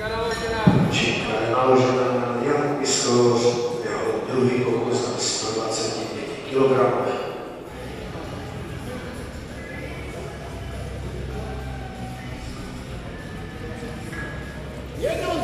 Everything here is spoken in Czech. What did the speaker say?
Učí naložená Jan Piskov, jeho druhý pokus na 125 kg. Jednou